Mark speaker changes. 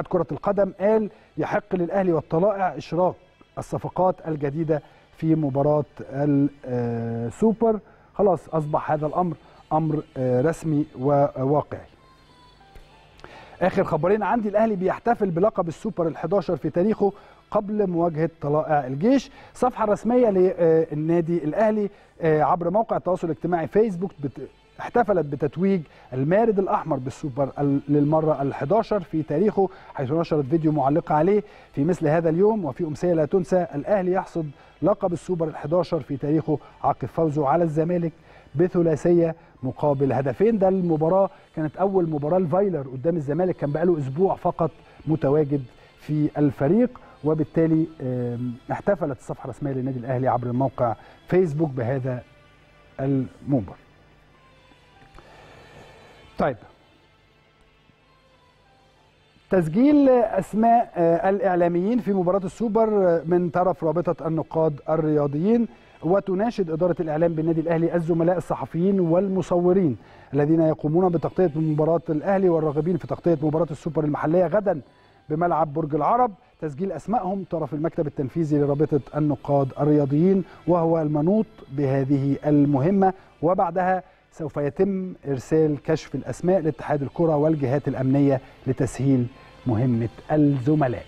Speaker 1: اتحاد كرة القدم قال يحق للأهلي والطلائع اشراك الصفقات الجديدة في مباراة السوبر. خلاص أصبح هذا الأمر أمر رسمي وواقعي آخر خبرين عندي الأهلي بيحتفل بلقب السوبر ال11 في تاريخه قبل مواجهة طلائع الجيش. صفحة رسمية للنادي الأهلي عبر موقع التواصل الاجتماعي فيسبوك احتفلت بتتويج المارد الأحمر بالسوبر للمرة ال11 في تاريخه حيث نشرت فيديو معلقة عليه. في مثل هذا اليوم وفي امسيه لا تنسى الأهلي يحصد لقب السوبر ال11 في تاريخه. عقب فوزه على الزمالك بثلاثية مقابل هدفين. ده المباراة كانت أول مباراة لفايلر قدام الزمالك. كان بقاله أسبوع فقط متواجد في الفريق وبالتالي احتفلت الصفحه الرسميه للنادي الأهلي عبر موقع فيسبوك بهذا المنبر. طيب. تسجيل أسماء الإعلاميين في مباراة السوبر من طرف رابطة النقاد الرياضيين وتناشد إدارة الإعلام بالنادي الأهلي الزملاء الصحفيين والمصورين الذين يقومون بتغطية مباراة الأهلي والراغبين في تغطية مباراة السوبر المحلية غدا بملعب برج العرب. تسجيل أسمائهم طرف المكتب التنفيذي لرابطة النقاد الرياضيين وهو المنوط بهذه المهمة. وبعدها سوف يتم إرسال كشف الأسماء لاتحاد الكرة والجهات الأمنية لتسهيل مهمة الزملاء.